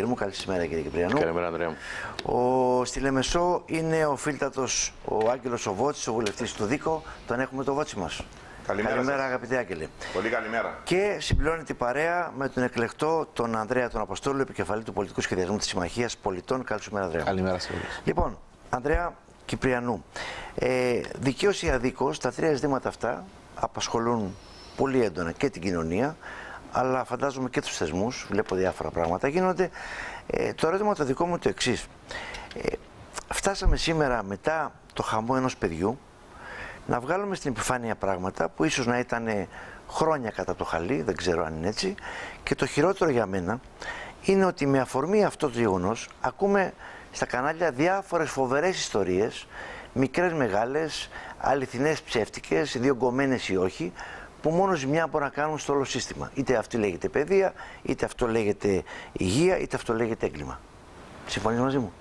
Κύριε μου, καλή σήμερα κύριε Κυπριανού. Καλημέρα, Ανδρέα μου. Ο, στη Λεμεσό είναι ο φίλτατος ο Άγγελος ο Βότσης, ο βουλευτής του Δίκο. Τον έχουμε το Βότσι μας. Καλημέρα καλημέρα σας. αγαπητέ Άγγελε. Πολύ καλημέρα. Και συμπληρώνει την παρέα με τον εκλεκτό τον Ανδρέα τον Αποστόλου, επικεφαλή του πολιτικού σχεδιασμού της Συμμαχίας Πολιτών. Καλή σου μέρα, Ανδρέα. Καλημέρα σε όλους. Λοιπόν, Ανδρέα Κυπριανού, ε, δικαίωση ή αδίκως, τα τρία ζητήματα αυτά απασχολούν πολύ έντονα και την κοινωνία, αλλά φαντάζομαι και τους θεσμούς, βλέπω διάφορα πράγματα γίνονται. Ε, το ερώτημα το δικό μου είναι το εξής. Ε, φτάσαμε σήμερα μετά το χαμό ενός παιδιού να βγάλουμε στην επιφάνεια πράγματα που ίσως να ήταν χρόνια κατά το χαλί, δεν ξέρω αν είναι έτσι, και το χειρότερο για μένα είναι ότι με αφορμή αυτό το γεγονός ακούμε στα κανάλια διάφορες φοβερές ιστορίες, μικρές μεγάλες, αληθινές ψεύτικες, διωγγωμένες ή όχι, που μόνο ζημιά μπορούν να κάνουν στο όλο σύστημα. Είτε αυτό λέγεται παιδεία, είτε αυτό λέγεται υγεία, είτε αυτό λέγεται έγκλημα. Συμφωνείς μαζί μου;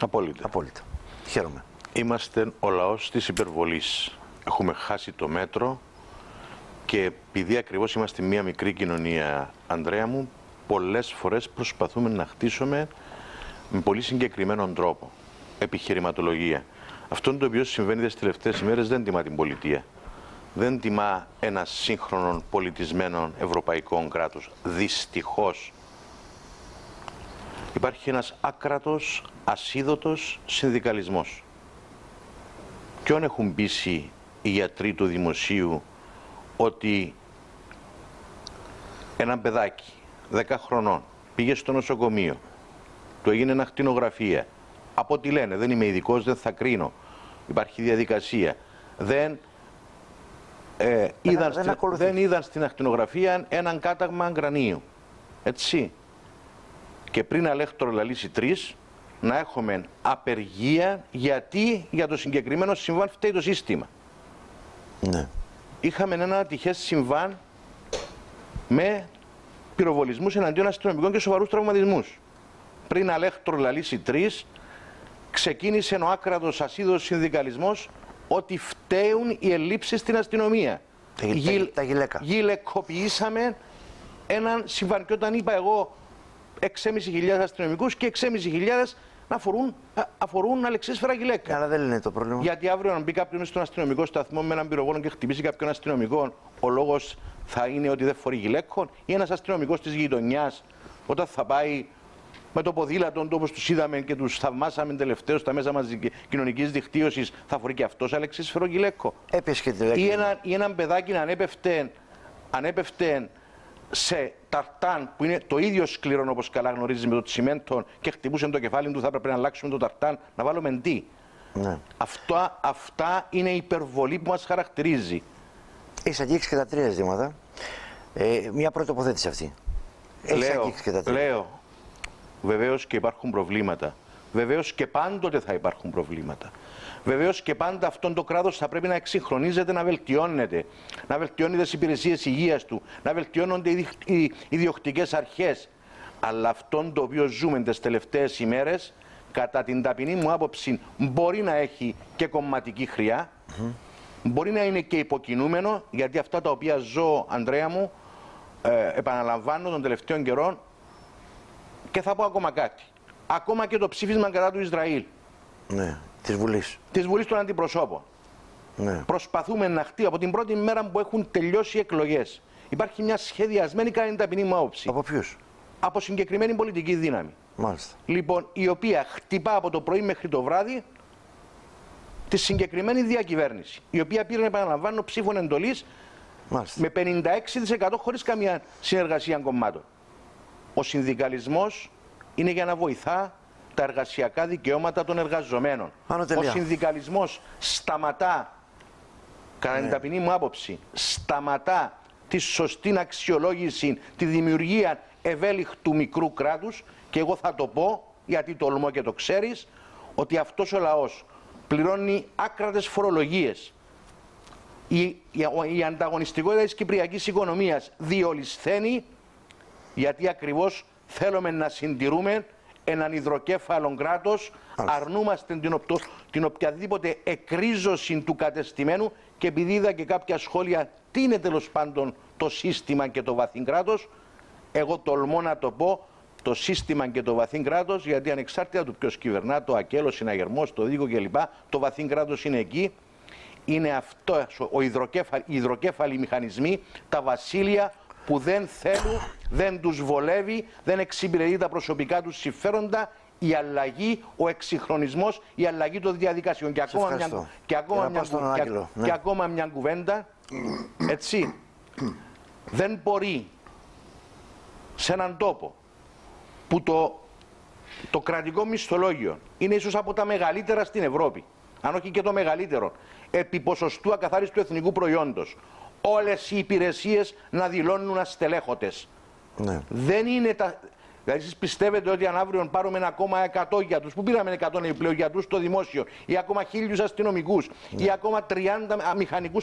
Απόλυτα. Απόλυτα. Χαίρομαι. Είμαστε ο λαός της υπερβολής. Έχουμε χάσει το μέτρο και επειδή ακριβώς είμαστε μια μικρή κοινωνία, Ανδρέα μου, πολλές φορές προσπαθούμε να χτίσουμε με πολύ συγκεκριμένον τρόπο. Επιχειρηματολογία. Αυτό το οποίο συμβαίνει τις τελευταίες ημέρες δεν τιμά την πολιτεία. Δεν τιμά ένα σύγχρονο πολιτισμένο ευρωπαϊκό κράτος. Δυστυχώς. Υπάρχει ένας άκρατος, ασίδωτος συνδικαλισμός. Ποιον έχουν πείσει οι γιατροί του δημοσίου ότι ένα παιδάκι 10 χρονών πήγε στο νοσοκομείο, του έγινε ακτινογραφία. Από ό,τι λένε, δεν είμαι ειδικός, δεν θα κρίνω. Υπάρχει διαδικασία. Δεν, ε, είδαν, δεν στην, ακολουθεί. δεν είδαν στην ακτινογραφία έναν κάταγμα γκρανίου. Έτσι. Και πριν αλέκτρο λαλήσει τρεις, να έχουμε απεργία γιατί για το συγκεκριμένο συμβάν φταίει το σύστημα. Ναι. Είχαμε ένα ατυχές συμβάν με πυροβολισμούς εναντίον αστυνομικών και σοβαρούς τραυματισμούς. Πριν αλέκτρο λαλήσει τρεις, ξεκίνησε ο άκρατος ασίδος συνδικαλισμός ότι φταίουν οι ελλείψεις στην αστυνομία. Τα γυ- τα γυ- τα γυλαίκα. Γυλαικοποιήσαμε έναν συμβάν και όταν είπα εγώ 6.500 αστυνομικούς και 6.500 να αφορούν, α- αφορούν αλεξίσφαιρα γυλαίκα. Αλλά δεν είναι το πρόβλημα. Γιατί αύριο, αν μπει κάποιος στον αστυνομικό σταθμό με έναν πυροβόλο και χτυπήσει κάποιον αστυνομικό, ο λόγος θα είναι ότι δεν φορεί γυλαίκων, ή ένας αστυνομικός της γειτονιάς, όταν θα πάει με το ποδήλατο, όπως τους είδαμε και τους θαυμάσαμε τελευταίως στα μέσα κοινωνικής δικτύωσης, θα φορεί και αυτός αλεξίσφαιρο γυλαίκο. Έπιασε και τη Ή, λέξη. ένα, ή έναν παιδάκι να ανέπευτε, ανέπευτε σε ταρτάν που είναι το ίδιο σκληρό όπως καλά γνωρίζει με το τσιμέντο και χτυπούσε το κεφάλι του, θα έπρεπε να αλλάξουμε το ταρτάν, να βάλουμε τι. Ναι. Αυτά, αυτά είναι η υπερβολή που μας χαρακτηρίζει. Έχεις αγγίξει και τα τρία ζητήματα. Ε, μια πρώτη τοποθέτηση αυτή. Έχεις Λέω, αγγίξει και τα τρία. λέω, βεβαίως και υπάρχουν προβλήματα. Βεβαίως και πάντοτε θα υπάρχουν προβλήματα. Βεβαίως και πάντα αυτόν το κράτος θα πρέπει να εξυγχρονίζεται, να βελτιώνεται. Να βελτιώνει τις υπηρεσίες υγείας του, να βελτιώνονται οι, διχ- οι, οι διοκτικές αρχές. Αλλά αυτόν το οποίο ζούμε τις τελευταίες ημέρες, κατά την ταπεινή μου άποψη, μπορεί να έχει και κομματική χρειά, Μπορεί να είναι και υποκινούμενο, γιατί αυτά τα οποία ζω, Ανδρέα μου, ε, επαναλαμβάνω των τελευταίων καιρών και θα πω ακόμα κάτι. Ακόμα και το ψήφισμα κατά του Ισραήλ, Ναι. Της Βουλής. της Βουλής των Αντιπροσώπων. Ναι. Προσπαθούμε να χτίσουμε από την πρώτη μέρα που έχουν τελειώσει οι εκλογές. Υπάρχει μια σχεδιασμένη κατά την ταπεινή μου άποψη. Από ποιους; Από συγκεκριμένη πολιτική δύναμη. Μάλιστα. Λοιπόν, η οποία χτυπά από το πρωί μέχρι το βράδυ τη συγκεκριμένη διακυβέρνηση. Η οποία πήρε, επαναλαμβάνω, ψήφων εντολής Μάλιστα. με 56% χωρίς καμία συνεργασία κομμάτων. Ο συνδικαλισμός είναι για να βοηθά τα εργασιακά δικαιώματα των εργαζομένων. Άνω Ο τελεία. συνδικαλισμός σταματά, κατά Ναι. την ταπεινή μου άποψη, σταματά τη σωστή αξιολόγηση, τη δημιουργία ευέλικτου μικρού κράτους και εγώ θα το πω, γιατί τολμώ και το ξέρεις, ότι αυτός ο λαός πληρώνει άκρατες φορολογίες, η, η, η ανταγωνιστικότητα της κυπριακής οικονομίας διολυσθένει γιατί ακριβώς θέλουμε να συντηρούμε έναν υδροκέφαλο κράτος, αρνούμαστε την, οπτο- την οποιαδήποτε εκρίζωση του κατεστημένου και επειδή είδα και κάποια σχόλια τι είναι τέλος πάντων το σύστημα και το βαθύ κράτος, εγώ τολμώ να το πω το σύστημα και το βαθύ κράτος, γιατί ανεξάρτητα του ποιος κυβερνά, το ΑΚΕΛ, ο συναγερμός, το δίκο κλπ., το βαθύ κράτος είναι εκεί. Είναι αυτό ο υδροκέφαλοι, οι υδροκέφαλοι μηχανισμοί, τα βασίλεια που δεν θέλουν, δεν τους βολεύει, δεν εξυπηρετεί τα προσωπικά τους συμφέροντα η αλλαγή, ο εξυγχρονισμός, η αλλαγή των διαδικασιών. Και ακόμα, μια, και ακόμα, μια, και, ναι. και ακόμα μια κουβέντα, έτσι, δεν μπορεί σε έναν τόπο που το, το κρατικό μισθολόγιο είναι ίσως από τα μεγαλύτερα στην Ευρώπη, αν όχι και το μεγαλύτερο, επί ποσοστού ακαθάριστου εθνικού προϊόντος, όλες οι υπηρεσίες να δηλώνουν αστελέχωτες. Ναι. Δεν είναι τα... Δηλαδή, εσείς πιστεύετε ότι αν αύριο πάρουμε ένα ακόμα 100 γιατρού, που πήραμε 100 επιπλέον γιατρού στο δημόσιο, ή ακόμα χίλιους αστυνομικούς, ναι. ή ακόμα 30 μηχανικούς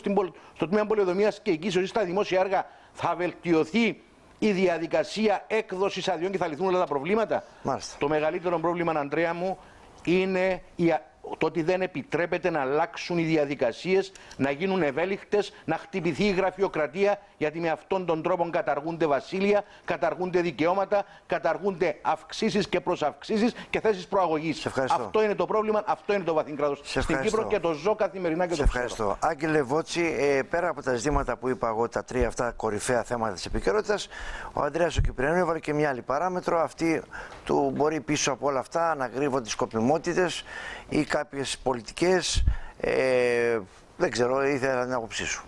στο τμήμα πολεοδομίας και εγγύηση στα δημόσια έργα, θα βελτιωθεί η διαδικασία έκδοσης αδειών και θα λυθούν όλα τα προβλήματα; Μάλιστα. Το μεγαλύτερο πρόβλημα, Αντρέα μου, είναι η το ότι δεν επιτρέπεται να αλλάξουν οι διαδικασίες, να γίνουν ευέλικτες, να χτυπηθεί η γραφειοκρατία, γιατί με αυτόν τον τρόπο καταργούνται βασίλεια, καταργούνται δικαιώματα, καταργούνται αυξήσεις και προσαυξήσεις και θέσεις προαγωγής. Αυτό είναι το πρόβλημα, αυτό είναι το βαθύ κράτος στην Κύπρο και το ζω καθημερινά και Σε το ευχαριστώ. Ξέρω. Άγγελε Βότσι, ε, πέρα από τα ζητήματα που είπα εγώ, τα τρία αυτά κορυφαία θέματα της επικαιρότητας, ο Αντρέα ο Κυπριανού έβαλε και μια άλλη παράμετρο. Αυτή του μπορεί πίσω από όλα αυτά να γρήβονται σκοπιμότητες ή κάποιες πολιτικές. Ε, δεν ξέρω, ήθελα την άποψή σου.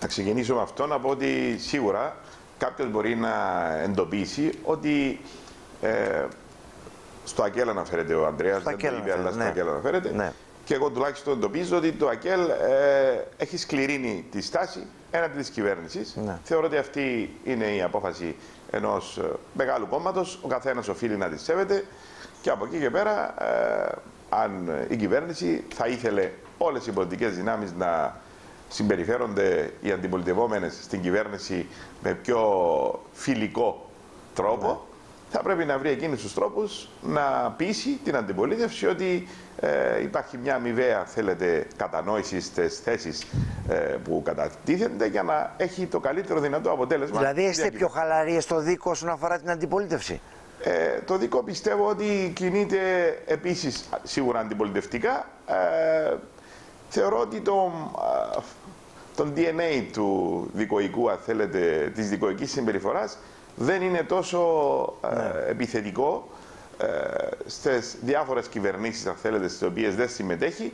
Θα ξεκινήσω με αυτό να πω ότι σίγουρα κάποιος μπορεί να εντοπίσει ότι ε, στο ΑΚΕΛ αναφέρεται ο Ανδρέας, δεν το είπε, αλλά στο ναι. ΑΚΕΛ αναφέρεται. Ναι. Και εγώ τουλάχιστον εντοπίζω ότι το ΑΚΕΛ ε, έχει σκληρύνει τη στάση έναντι της κυβέρνησης. Ναι. Θεωρώ ότι αυτή είναι η απόφαση ενός ε, μεγάλου κόμματος. Ο καθένας οφείλει να τη σέβεται. Και από εκεί και πέρα ε, αν η κυβέρνηση θα ήθελε όλες οι πολιτικές δυνάμεις να συμπεριφέρονται οι αντιπολιτευόμενες στην κυβέρνηση με πιο φιλικό τρόπο, ναι. θα πρέπει να βρει εκείνους τους τρόπους να πείσει την αντιπολίτευση ότι ε, υπάρχει μια αμοιβαία, θέλετε, κατανόηση στις θέσεις ε, που κατατίθενται για να έχει το καλύτερο δυνατό αποτέλεσμα. Δηλαδή είστε πιο χαλαροί στο δίκο όσον αφορά την αντιπολίτευση. Ε, το δικό πιστεύω ότι κινείται επίσης σίγουρα αντιπολιτευτικά. Ε, θεωρώ ότι το, τον DNA του δικοϊκού, αν θέλετε, της δικοϊκής συμπεριφοράς δεν είναι τόσο ναι. επιθετικό ε, στις διάφορες κυβερνήσεις, αν θέλετε, στις οποίες δεν συμμετέχει,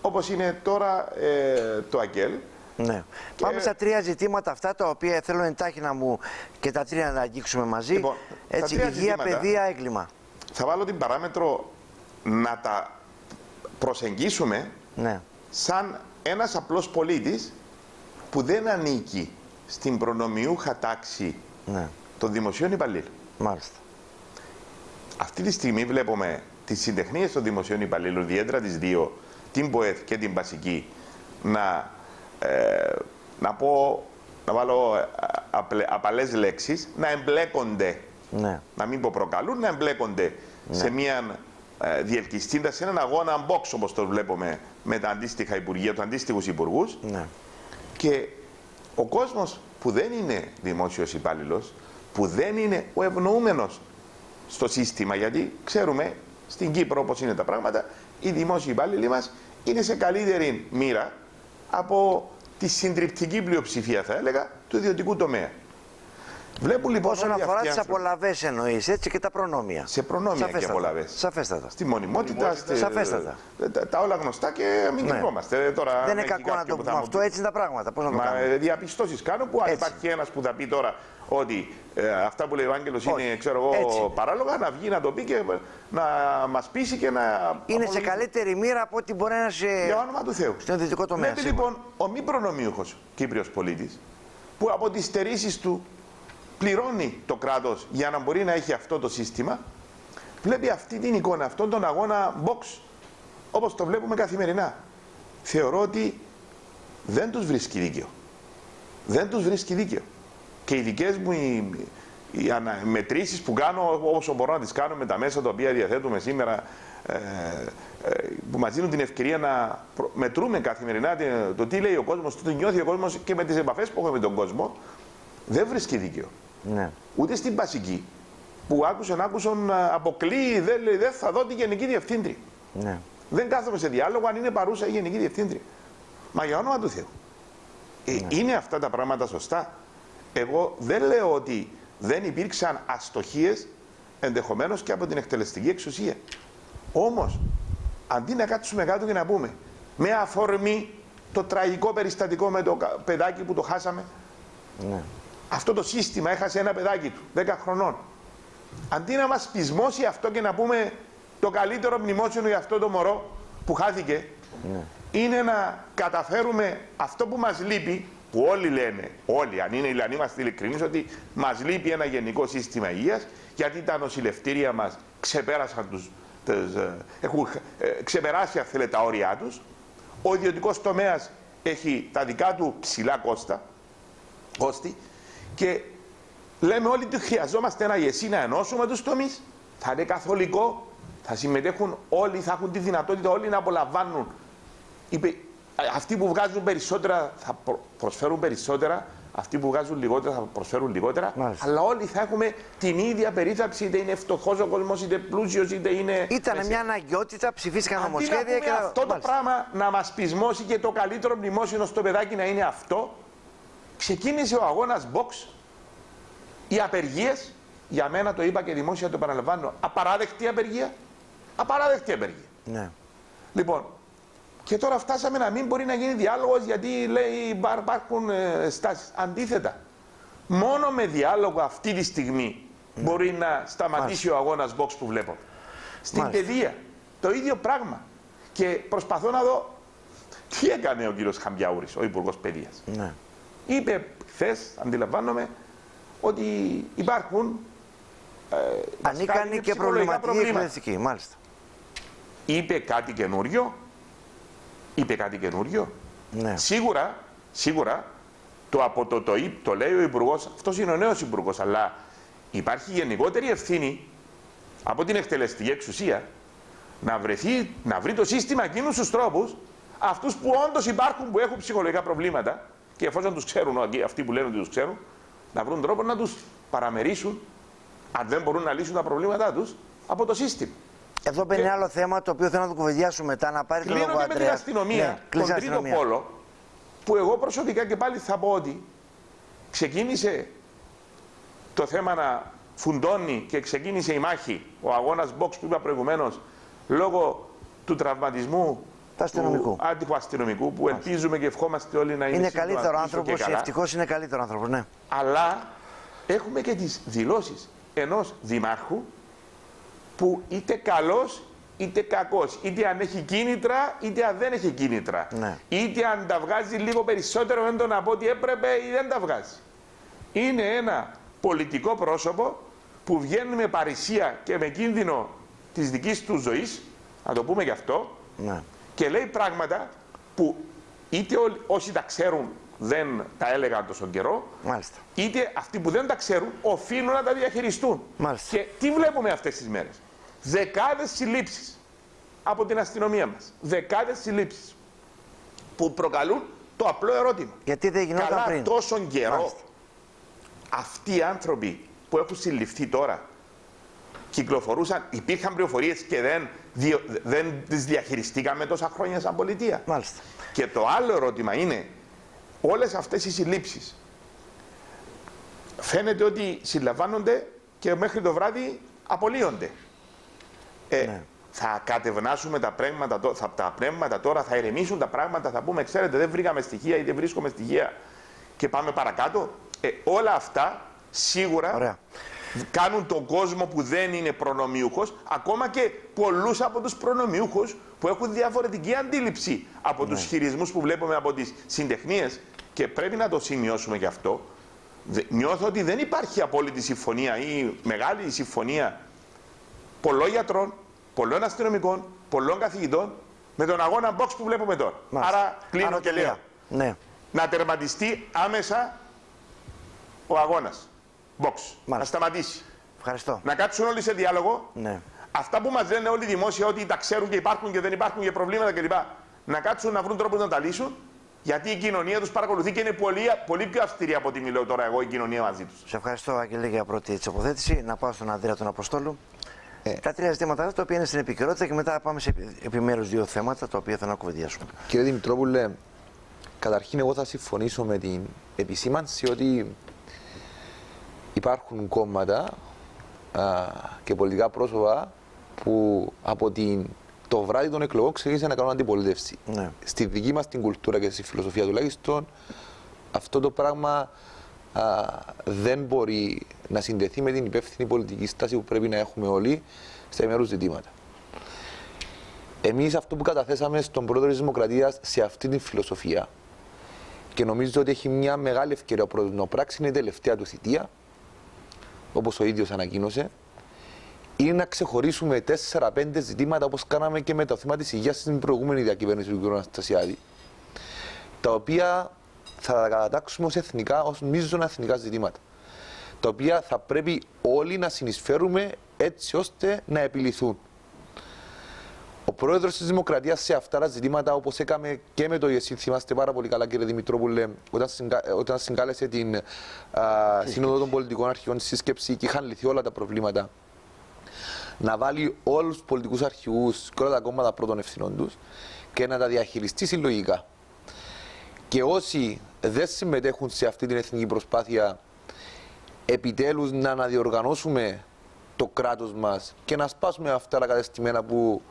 όπως είναι τώρα ε, το ΑΚΕΛ. Ναι. Και... Πάμε στα τρία ζητήματα αυτά τα οποία θέλω εντάχει να μου και τα τρία να αγγίξουμε μαζί. Λοιπόν, Έτσι, υγεία, ζητήματα, παιδεία, έγκλημα. Θα βάλω την παράμετρο να τα προσεγγίσουμε ναι. σαν ένας απλός πολίτης που δεν ανήκει στην προνομιούχα τάξη ναι. των δημοσίων υπαλλήλων. Μάλιστα. Αυτή τη στιγμή βλέπουμε τις συντεχνίες των δημοσίων υπαλλήλων, ιδιαίτερα τις δύο, την ΠΟΕΘ και την Πασική, να ε, να πω, να βάλω ε, απλε, απαλές λέξεις, να εμπλέκονται, ναι. να μην πω προκαλούν, να εμπλέκονται ναι. σε μια ε, διελκυστίντα, σε έναν αγώνα box όπως το βλέπουμε με τα αντίστοιχα υπουργεία, τους αντίστοιχους υπουργούς. Ναι. Και ο κόσμος που δεν είναι δημόσιος υπάλληλος, που δεν είναι ο ευνοούμενος στο σύστημα, γιατί ξέρουμε στην Κύπρο όπως είναι τα πράγματα, οι δημόσιοι υπάλληλοι μας είναι σε καλύτερη μοίρα από τη συντριπτική πλειοψηφία, θα έλεγα, του ιδιωτικού τομέα. Βλέπουν λοιπόν. Όσον αφορά τις απολαυέ, εννοείς έτσι και τα προνόμια. Σε προνόμια Σαφέστατα. και απολαυέ. Σαφέστατα. Στη μονιμότητα, στη... Σαφέστατα. Τα, τα, όλα γνωστά και μην ναι. Τώρα, Δεν είναι κακό να το πούμε αυτό, έτσι είναι τα πράγματα. Πώς να το κάνουμε; Ε, Διαπιστώσεις κάνω που αν υπάρχει ένας που θα πει τώρα ότι ε, αυτά που λέει ο Άγγελος είναι ξέρω εγώ, παράλογα, να βγει να το πει και να μας πείσει και να. Είναι σε καλύτερη μοίρα από ό,τι μπορεί να σε. Για όνομα του Θεού. Στον δυτικό τομέα. Βλέπει λοιπόν ο μη προνομιούχος Κύπριος πολίτης που από τις στερήσεις του πληρώνει το κράτος για να μπορεί να έχει αυτό το σύστημα, βλέπει αυτή την εικόνα, αυτόν τον αγώνα box όπως το βλέπουμε καθημερινά. Θεωρώ ότι δεν τους βρίσκει δίκαιο. Δεν τους βρίσκει δίκαιο και οι δικές μου οι, οι μετρήσεις που κάνω όσο μπορώ να τις κάνω με τα μέσα τα οποία διαθέτουμε σήμερα ε, ε, που μας δίνουν την ευκαιρία να μετρούμε καθημερινά το τι λέει ο κόσμος, το τι νιώθει ο κόσμος και με τις επαφές που έχουμε με τον κόσμο δεν βρίσκει δίκαιο. Ναι. Ούτε στην πασική, που άκουσαν, άκουσαν αποκλείει, δεν, δεν θα δω τη Γενική Διευθύντρια. Ναι. Δεν κάθομαι σε διάλογο αν είναι παρούσα η Γενική Διευθύντρια. Μα για όνομα του Θεού. Ε, ναι. Είναι αυτά τα πράγματα σωστά. Εγώ δεν λέω ότι δεν υπήρξαν αστοχίες ενδεχομένως και από την εκτελεστική εξουσία. Όμως, αντί να κάτσουμε κάτω και να πούμε με αφορμή το τραγικό περιστατικό με το παιδάκι που το χάσαμε, ναι. Αυτό το σύστημα έχασε ένα παιδάκι του, 10 χρονών. Αντί να μας πεισμώσει αυτό και να πούμε το καλύτερο μνημόσυνο για αυτό το μωρό που χάθηκε, ναι. είναι να καταφέρουμε αυτό που μας λείπει, που όλοι λένε, όλοι, αν, είναι, αν είμαστε ειλικρινείς, ότι μας λείπει ένα γενικό σύστημα υγείας, γιατί τα νοσηλευτήρια μας ξεπέρασαν τους, τις, ε, έχουν ε, ξεπεράσει, αν θέλετε, τα όρια τους. Ο ιδιωτικός τομέας έχει τα δικά του ψηλά κόστα, κόστη και λέμε όλοι ότι χρειαζόμαστε ένα γεσί να ενώσουμε τους τομείς. Θα είναι καθολικό, θα συμμετέχουν όλοι, θα έχουν τη δυνατότητα όλοι να απολαμβάνουν. Αυτοί που βγάζουν περισσότερα θα προσφέρουν περισσότερα, αυτοί που βγάζουν λιγότερα θα προσφέρουν λιγότερα. Μάλιστα. Αλλά όλοι θα έχουμε την ίδια περίθαψη, είτε είναι φτωχός ο κόσμος, είτε πλούσιος, είτε είναι. Ήταν μια αναγκαιότητα, ψηφίστηκαν νομοσχέδια και. Αυτό το πράγμα να μας πεισμώσει και το καλύτερο μνημόσυνο στο παιδάκι να είναι αυτό. Ξεκίνησε ο αγώνας box. Οι απεργίες, για μένα το είπα και δημόσια το παραλαμβάνω, απαράδεκτη απεργία. Απαράδεκτη απεργία. Ναι. Λοιπόν, και τώρα φτάσαμε να μην μπορεί να γίνει διάλογος γιατί λέει υπάρχουν ε, στάσεις. Αντίθετα, μόνο με διάλογο αυτή τη στιγμή ναι. μπορεί να σταματήσει ο αγώνας box που βλέπω. Στην Μάλιστα. παιδεία, το ίδιο πράγμα. Και προσπαθώ να δω τι έκανε ο κύριος Χαμπιάουρης, ο υπουργός Παιδείας. Ναι. Είπε χθες, αντιλαμβάνομαι, ότι υπάρχουν ε, ανίκανοι και προβληματικοί εκπαιδευτικοί. Μάλιστα. Είπε κάτι καινούριο είπε κάτι καινούριο. Ναι. Σίγουρα, σίγουρα το από το, το, το λέει ο Υπουργός, αυτός είναι ο νέος Υπουργός, αλλά υπάρχει γενικότερη ευθύνη από την εκτελεστική εξουσία να, βρεθεί, να βρει το σύστημα εκείνους τους τρόπους, αυτούς που όντως υπάρχουν που έχουν ψυχολογικά προβλήματα και εφόσον τους ξέρουν αυτοί που λένε ότι τους ξέρουν, να βρουν τρόπο να τους παραμερίσουν, αν δεν μπορούν να λύσουν τα προβλήματά τους, από το σύστημα. Εδώ μπαίνει και... άλλο θέμα το οποίο θέλω να το κουβεντιάσουμε μετά, να πάρει Κλείνω το λόγο και με την αστυνομία, ναι, τον τρίτο πόλο, που εγώ προσωπικά και πάλι θα πω ότι ξεκίνησε το θέμα να φουντώνει και ξεκίνησε η μάχη, ο αγώνας box που είπα προηγουμένως, λόγω του τραυματισμού του αστυνομικού. άτυχου αστυνομικού, που ελπίζουμε και ευχόμαστε όλοι να είναι Είναι καλύτερο άνθρωπος, ευτυχώς είναι καλύτερο άνθρωπος, ναι. Αλλά έχουμε και τις δηλώσεις ενός δημάρχου που είτε καλός είτε κακός, είτε αν έχει κίνητρα είτε αν δεν έχει κίνητρα. Ναι. Είτε αν τα βγάζει λίγο περισσότερο δεν τον να πω ότι έπρεπε ή δεν τα βγάζει. Είναι ένα πολιτικό πρόσωπο που βγαίνει με παρησία και με κίνδυνο της δικής του ζωής, να το πούμε γι' αυτό, ναι. Και λέει πράγματα που είτε όσοι τα ξέρουν δεν τα έλεγαν τόσο καιρό, Μάλιστα. είτε αυτοί που δεν τα ξέρουν οφείλουν να τα διαχειριστούν. Μάλιστα. Και τι βλέπουμε αυτές τις μέρες; Δεκάδες συλλήψεις από την αστυνομία μας. Δεκάδες συλλήψεις που προκαλούν το απλό ερώτημα. Γιατί δεν γινόταν Καλά πριν. τόσο καιρό αυτοί οι άνθρωποι που έχουν συλληφθεί τώρα κυκλοφορούσαν, υπήρχαν πληροφορίες και δεν, διο, δεν τις διαχειριστήκαμε τόσα χρόνια σαν πολιτεία. Μάλιστα. Και το άλλο ερώτημα είναι, όλες αυτές οι συλλήψεις φαίνεται ότι συλλαμβάνονται και μέχρι το βράδυ απολύονται. Ε, ναι. Θα κατευνάσουμε τα πνεύματα, θα, τα πνεύματα τώρα, θα ηρεμήσουν τα πράγματα, θα πούμε, ξέρετε, δεν βρήκαμε στοιχεία ή δεν βρίσκουμε στοιχεία και πάμε παρακάτω. Ε, όλα αυτά σίγουρα κάνουν τον κόσμο που δεν είναι προνομιούχος, ακόμα και πολλούς από τους προνομιούχους που έχουν διαφορετική αντίληψη από ναι. τους χειρισμούς που βλέπουμε από τις συντεχνίες και πρέπει να το σημειώσουμε γι' αυτό. Νιώθω ότι δεν υπάρχει απόλυτη συμφωνία ή μεγάλη συμφωνία πολλών γιατρών, πολλών αστυνομικών, πολλών καθηγητών με τον αγώνα box που βλέπουμε τώρα. Άρα κλείνω και λέω. Ναι. Να τερματιστεί άμεσα ο αγώνας. Box. Να σταματήσει. Ευχαριστώ. Να κάτσουν όλοι σε διάλογο. Ναι. Αυτά που μα λένε όλοι δημόσια ότι τα ξέρουν και υπάρχουν και δεν υπάρχουν και προβλήματα κλπ. Να κάτσουν να βρουν τρόπο να τα λύσουν Γιατί η κοινωνία τους παρακολουθεί και είναι πολύ, πολύ πιο αυστηρή από ό,τι μιλάω τώρα εγώ η κοινωνία μαζί τους. Σε ευχαριστώ, Αγγελή, για πρώτη τοποθέτηση. Να πάω στον Αντρέα τον Αποστόλου. Ε. Τα τρία ζητήματα τα οποία είναι στην επικαιρότητα και μετά πάμε σε επιμέρους δύο θέματα τα οποία θα να κουβεντιάσουμε. Κύριε Δημητρόπουλε, καταρχήν εγώ θα συμφωνήσω με την επισήμανση ότι υπάρχουν κόμματα α, και πολιτικά πρόσωπα που από την, το βράδυ των εκλογών ξεκίνησαν να κάνουν αντιπολίτευση. Ναι. Στη δική μας την κουλτούρα και στη φιλοσοφία τουλάχιστον, αυτό το πράγμα α, δεν μπορεί να συνδεθεί με την υπεύθυνη πολιτική στάση που πρέπει να έχουμε όλοι στα ημέρους ζητήματα. Εμείς αυτό που καταθέσαμε στον πρόεδρο της Δημοκρατίας σε αυτή την φιλοσοφία και νομίζω ότι έχει μια μεγάλη ευκαιρία ο πρόεδρος να πράξει, είναι η τελευταία του θητεία, όπως ο ίδιος ανακοίνωσε, είναι να ξεχωρίσουμε 4-5 ζητήματα όπως κάναμε και με το θέμα της υγείας στην προηγούμενη διακυβέρνηση του κ. Αναστασιάδη, τα οποία θα τα κατατάξουμε ως εθνικά, ως μείζωνα εθνικά ζητήματα. Τα οποία θα πρέπει όλοι να συνεισφέρουμε έτσι ώστε να επιληθούν. Ο πρόεδρος της Δημοκρατίας σε αυτά τα ζητήματα, όπως έκαμε και με το ΙΕΣΥ, θυμάστε πάρα πολύ καλά, κύριε Δημητρόπουλε, όταν, συγκα... όταν συγκάλεσε την α, Σύνοδο των Πολιτικών Αρχηγών σύσκεψη και είχαν λυθεί όλα τα προβλήματα, να βάλει όλους τους πολιτικούς αρχηγούς και όλα τα κόμματα πρώτων ευθυνών τους και να τα διαχειριστεί συλλογικά. Και όσοι δεν συμμετέχουν σε αυτή την εθνική προσπάθεια, επιτέλους να αναδιοργανώσουμε το κράτος μας και να σπάσουμε αυτά τα κατεστημένα που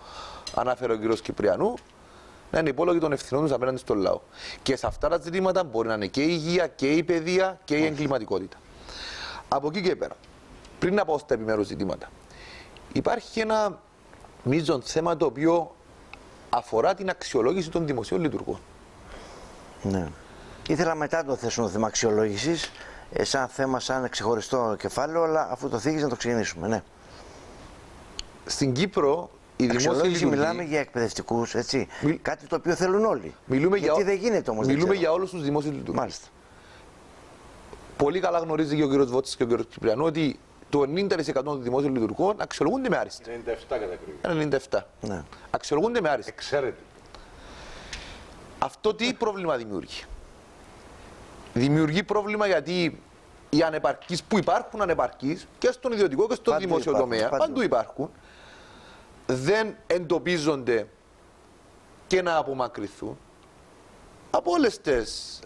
ανάφερε ο κ. Κυπριανού, να είναι υπόλογοι των ευθυνών τους απέναντι στον λαό. Και σε αυτά τα ζητήματα μπορεί να είναι και η υγεία και η παιδεία και η εγκληματικότητα. Από εκεί και πέρα, πριν να πάω στα επιμέρους ζητήματα, υπάρχει ένα μείζον θέμα το οποίο αφορά την αξιολόγηση των δημοσίων λειτουργών. Ναι. Ήθελα μετά το θέσουμε θέμα αξιολόγησης, ε, σαν θέμα, σαν ξεχωριστό κεφάλαιο, αλλά αφού το θίγεις να το ξεκινήσουμε. Ναι. Στην Κύπρο η δημόσια μιλάμε για εκπαιδευτικούς, έτσι. Κάτι το οποίο θέλουν όλοι. Μιλούμε Γιατί για... δεν γίνεται όμως. Μιλούμε για όλους τους δημόσιους λειτουργούς. Μάλιστα. Πολύ καλά γνωρίζει και ο κ. Βότση και ο κ. Κυπριανού ότι το 90% των δημόσιων λειτουργών αξιολογούνται με άριστα. 97 κατά 97. Ναι. Αξιολογούνται με άριστα. Εξαίρετη. Αυτό τι πρόβλημα δημιουργεί. Δημιουργεί πρόβλημα γιατί οι ανεπαρκείς που υπάρχουν ανεπαρκείς και στον ιδιωτικό και στον δημόσιο τομέα, παντού υπάρχουν δεν εντοπίζονται και να απομακρυνθούν από, όλες τις,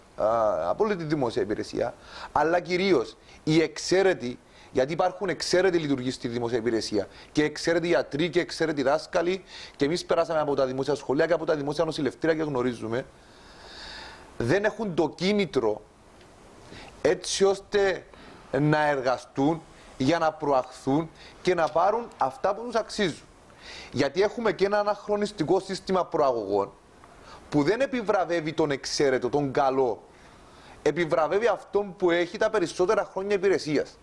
από όλη τη δημόσια υπηρεσία, αλλά κυρίως οι εξαίρετοι, γιατί υπάρχουν εξαίρετοι λειτουργοί στη δημόσια υπηρεσία και εξαίρετοι γιατροί και εξαίρετοι δάσκαλοι, και εμείς περάσαμε από τα δημόσια σχολεία και από τα δημόσια νοσηλευτήρια και γνωρίζουμε, δεν έχουν το κίνητρο έτσι ώστε να εργαστούν για να προαχθούν και να πάρουν αυτά που τους αξίζουν. Γιατί έχουμε και ένα αναχρονιστικό σύστημα προαγωγών που δεν επιβραβεύει τον εξαίρετο, τον καλό. Επιβραβεύει αυτόν που έχει τα περισσότερα χρόνια υπηρεσίας.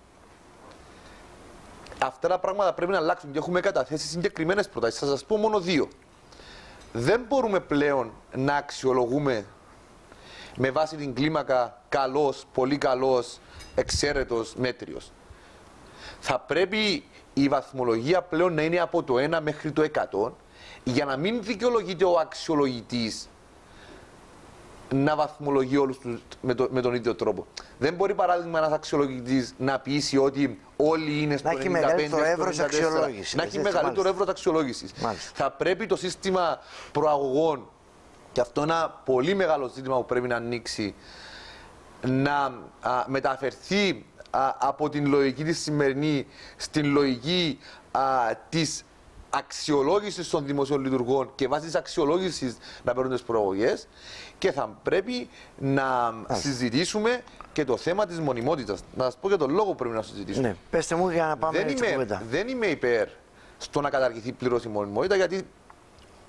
Αυτά τα πράγματα πρέπει να αλλάξουν και έχουμε καταθέσει συγκεκριμένες προτάσεις. Θα σας πω μόνο δύο. Δεν μπορούμε πλέον να αξιολογούμε με βάση την κλίμακα καλός, πολύ καλός, εξαίρετος, μέτριος. Θα πρέπει η βαθμολογία πλέον να είναι από το 1 μέχρι το 100 για να μην δικαιολογείται ο αξιολογητής να βαθμολογεί όλους τους με, το, με τον ίδιο τρόπο. Δεν μπορεί παράδειγμα ένας αξιολογητής να πείσει ότι όλοι είναι στο 95 Να έχει μεγαλύτερο εύρος αξιολόγησης. Να έχει μεγαλύτερο εύρος αξιολόγησης. Θα πρέπει το σύστημα προαγωγών, και αυτό είναι ένα πολύ μεγάλο ζήτημα που πρέπει να ανοίξει, να μεταφερθεί από την λογική της σημερινή στην λογική α, της αξιολόγησης των δημοσίων λειτουργών και βάσει της αξιολόγησης να παίρνουν τις προογέ και θα πρέπει να συζητήσουμε και το θέμα της μονιμότητας. Να σας πω για τον λόγο που πρέπει να συζητήσουμε. Ναι, πετε μου για να πάμε δεν είμαι, δεν είμαι υπέρ στο να καταργηθεί πλήρως η μονιμότητα γιατί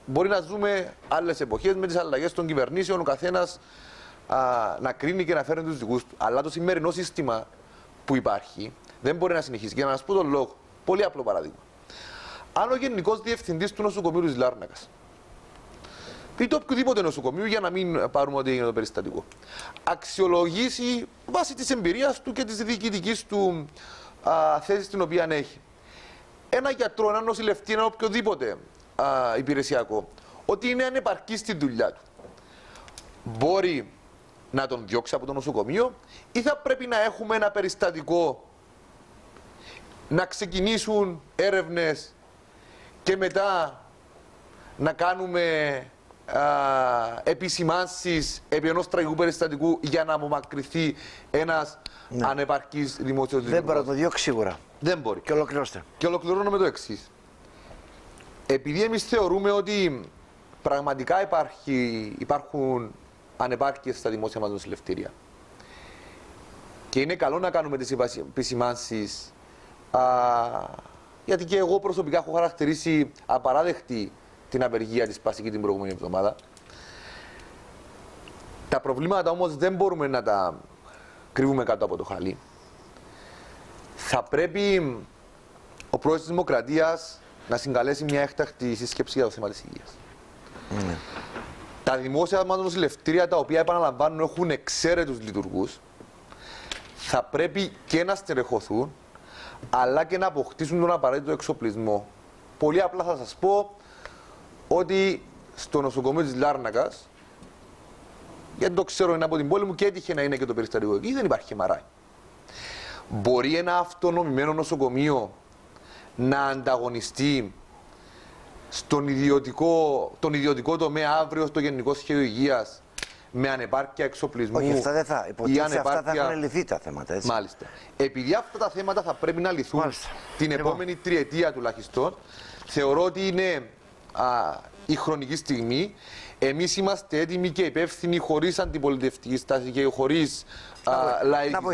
μπορεί να ζούμε άλλες εποχές με τις αλλαγές των κυβερνήσεων. Ο καθένας να κρίνει και να φέρνει τους δικούς του. Αλλά το σημερινό σύστημα που υπάρχει δεν μπορεί να συνεχίσει. Για να σας πω τον λόγο, πολύ απλό παράδειγμα. Αν ο Γενικός Διευθυντής του Νοσοκομείου της Λάρνακας ή το οποιοδήποτε νοσοκομείο, για να μην πάρουμε ότι έγινε το περιστατικό, αξιολογήσει βάσει της εμπειρίας του και της διοικητικής του θέσης την οποία έχει. Ένα γιατρό, ένα νοσηλευτή, ένα οποιοδήποτε α, υπηρεσιακό, ότι είναι ανεπαρκής στη δουλειά του. μπορεί να τον διώξει από το νοσοκομείο ή θα πρέπει να έχουμε ένα περιστατικό να ξεκινήσουν έρευνες και μετά να κάνουμε α, επισημάνσεις επί ενός τραγικού περιστατικού για να απομακρυνθεί ένας ναι. ανεπαρκής δημόσιος Δεν μπορεί να το διώξει σίγουρα. Δεν μπορεί. Και ολοκληρώστε. Και ολοκληρώνω με το εξής. Επειδή εμείς θεωρούμε ότι πραγματικά υπάρχει, υπάρχουν ανεπάρκειες στα δημόσια μας νοσηλευτήρια και είναι καλό να κάνουμε τις επισημάνσεις γιατί και εγώ προσωπικά έχω χαρακτηρίσει απαράδεκτη την απεργία της Πασική την προηγούμενη εβδομάδα. Τα προβλήματα όμως δεν μπορούμε να τα κρύβουμε κάτω από το χαλί. Θα πρέπει ο πρόεδρος της Δημοκρατίας να συγκαλέσει μια έκτακτη σύσκεψη για το θέμα της υγείας. Mm. Τα δημόσια μας νοσηλευτήρια τα οποία επαναλαμβάνουν έχουν εξαίρετους λειτουργούς θα πρέπει και να στερεχωθούν αλλά και να αποκτήσουν τον απαραίτητο εξοπλισμό. Πολύ απλά θα σας πω ότι στο νοσοκομείο της Λάρνακας γιατί το ξέρω είναι από την πόλη μου και έτυχε να είναι και το περιστατικό εκεί, δεν υπάρχει μαρά. Μπορεί ένα αυτονομημένο νοσοκομείο να ανταγωνιστεί στον ιδιωτικό, τον ιδιωτικό τομέα αύριο στο Γενικό Σχέδιο Υγείας με ανεπάρκεια εξοπλισμού. Όχι, αυτά δεν θα. Υποτίθεται ανεπάρκεια... αυτά θα έχουν λυθεί τα θέματα. Έτσι. Μάλιστα. Επειδή αυτά τα θέματα θα πρέπει να λυθούν Μάλιστα. την λοιπόν. επόμενη τριετία τουλάχιστον, θεωρώ ότι είναι α, η χρονική στιγμή. Εμείς είμαστε έτοιμοι και υπεύθυνοι χωρίς αντιπολιτευτική στάση και χωρίς λαϊκισμό.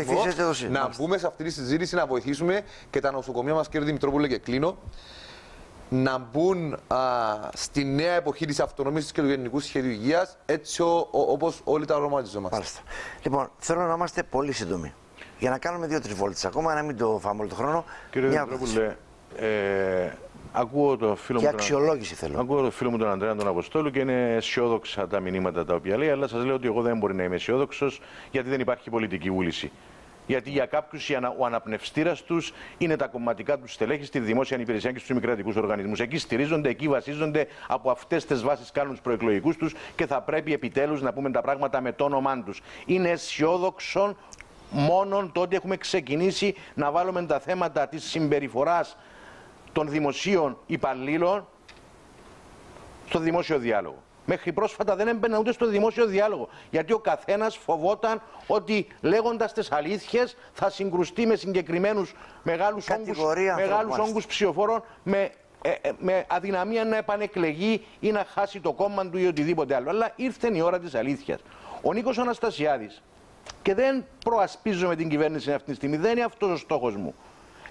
Να, να μπούμε σε αυτή τη συζήτηση, να βοηθήσουμε και τα νοσοκομεία μας, κύριε Δημητρόπουλε, και κλείνω να μπουν α, στη νέα εποχή της αυτονομίας και του Γενικού Σχεδίου Υγείας, έτσι όπως όλοι τα οραματιζόμαστε. Μάλιστα. Λοιπόν, θέλω να είμαστε πολύ σύντομοι. Για να κάνουμε δύο-τρεις βόλτες ακόμα, να μην το φάμε όλο τον χρόνο. Κύριε Δημητρόπουλε, ε, ακούω το φίλο και μου. αξιολόγηση θέλω. Ακούω το φίλο μου τον Αντρέα τον Αποστόλου και είναι αισιόδοξα τα μηνύματα τα οποία λέει, αλλά σας λέω ότι εγώ δεν μπορεί να είμαι αισιόδοξος γιατί δεν υπάρχει πολιτική βούληση. Γιατί για κάποιους ο αναπνευστήρας τους είναι τα κομματικά τους στελέχη στη δημόσια υπηρεσία και στους δημοκρατικούς οργανισμούς. Εκεί στηρίζονται, εκεί βασίζονται, από αυτές τις βάσεις κάνουν τους προεκλογικούς τους και θα πρέπει επιτέλους να πούμε τα πράγματα με το όνομά τους. Είναι αισιόδοξο μόνο το ότι έχουμε ξεκινήσει να βάλουμε τα θέματα της συμπεριφοράς των δημοσίων υπαλλήλων στο δημόσιο διάλογο. Μέχρι πρόσφατα δεν έμπαινε ούτε στο δημόσιο διάλογο. Γιατί ο καθένας φοβόταν ότι λέγοντας τις αλήθειες θα συγκρουστεί με συγκεκριμένους μεγάλους όγκου ψηφοφόρων με, ε, ε, με αδυναμία να επανεκλεγεί ή να χάσει το κόμμα του ή οτιδήποτε άλλο. Αλλά ήρθε η ώρα της αλήθειας. Ο Νίκος Αναστασιάδης, και δεν προασπίζομαι την κυβέρνηση αυτή τη στιγμή, δεν είναι αυτός ο στόχος μου.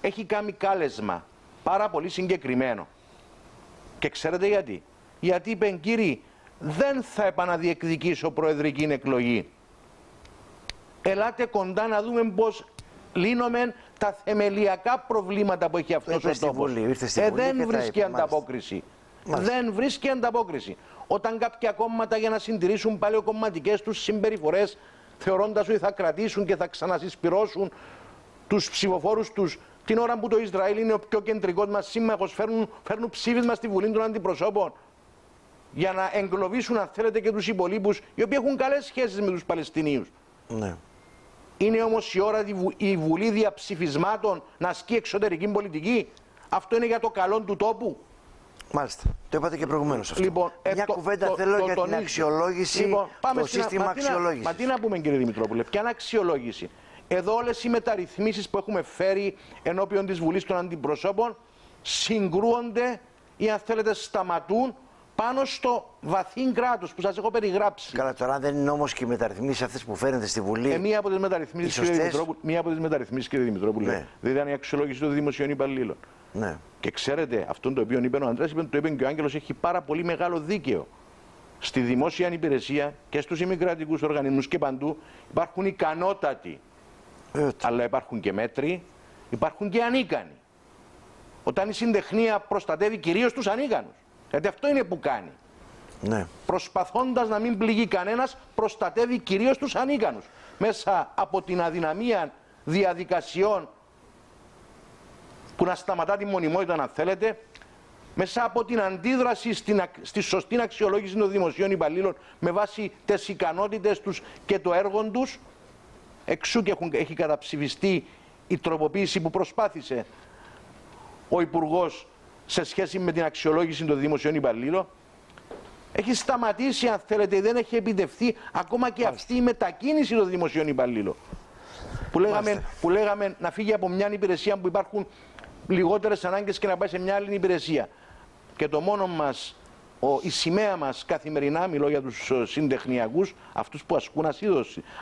Έχει κάνει κάλεσμα πάρα πολύ συγκεκριμένο. Και ξέρετε γιατί; Γιατί είπε κύριοι, δεν θα επαναδιεκδικήσω προεδρική εκλογή. Ελάτε κοντά να δούμε πώς λύνουμε τα θεμελιακά προβλήματα που έχει αυτός ο τόπος. Ε, δεν βρίσκει ανταπόκριση. Δεν βρίσκει ανταπόκριση. Όταν κάποια κόμματα για να συντηρήσουν παλαιοκομματικές τους συμπεριφορές θεωρώντας ότι θα κρατήσουν και θα ξανασυσπυρώσουν τους ψηφοφόρους τους την ώρα που το Ισραήλ είναι ο πιο κεντρικός μας σύμμαχος φέρνουν, φέρνουν ψήφισμα στη Βουλή των Αντιπροσώπων για να εγκλωβίσουν, αν θέλετε, και τους υπολείπους, οι οποίοι έχουν καλές σχέσεις με τους Παλαιστινίους. Ναι. Είναι όμως η ώρα η Βουλή διαψηφισμάτων να ασκεί εξωτερική πολιτική. Αυτό είναι για το καλό του τόπου. Μάλιστα. Το είπατε και προηγουμένως αυτό. Λοιπόν, ε, Μια κουβέντα το, θέλω το, για την αξιολόγηση. Λοιπόν, πάμε το σύστημα αξιολόγησης. Μα τι να πούμε, κύριε Δημητρόπουλε, ποια αξιολόγηση; Εδώ όλες οι μεταρρυθμίσεις που έχουμε φέρει ενώπιον της Βουλής των Αντιπροσώπων συγκρούονται ή αν θέλετε σταματούν πάνω στο βαθύ κράτος που σας έχω περιγράψει. Καλά, τώρα δεν είναι όμως και οι μεταρρυθμίσεις αυτές που φαίνεται στη Βουλή. Ε, μία από τις μεταρρυθμίσεις, κύριε Δημητρόπουλο, μία από τις μεταρρυθμίσεις, κύριε Δημητρόπουλο ναι. δεν ήταν η αξιολόγηση των δημοσίων υπαλλήλων. Ναι. Και ξέρετε, αυτό το οποίο είπε ο Αντρέα, το είπε και ο Άγγελος, έχει πάρα πολύ μεγάλο δίκαιο. Στη δημόσια υπηρεσία και στους ημικρατικούς οργανισμούς και παντού υπάρχουν ικανότατοι. Αλλά υπάρχουν και μέτροι, υπάρχουν και ανίκανοι. Όταν η συντεχνία προστατεύει κυρίως τους ανίκανους. Γιατί αυτό είναι που κάνει. Ναι. Προσπαθώντας να μην πληγεί κανένας, προστατεύει κυρίως τους ανίκανους. Μέσα από την αδυναμία διαδικασιών που να σταματά τη μονιμότητα, αν θέλετε, μέσα από την αντίδραση στην, στη σωστή αξιολόγηση των δημοσίων υπαλλήλων με βάση τις ικανότητες τους και το έργο τους, εξού και έχουν, έχει καταψηφιστεί η τροποποίηση που προσπάθησε ο Υπουργός σε σχέση με την αξιολόγηση των δημοσίων υπαλλήλων. Έχει σταματήσει, αν θέλετε, δεν έχει επιτευχθεί ακόμα και αυτή η μετακίνηση των δημοσίων υπαλλήλων. Που λέγαμε, που λέγαμε να φύγει από μια υπηρεσία που υπάρχουν λιγότερες ανάγκες και να πάει σε μια άλλη υπηρεσία. Και το μόνο μας, η σημαία μας καθημερινά, μιλώ για τους ε, συντεχνιακούς, αυτούς που ασκούν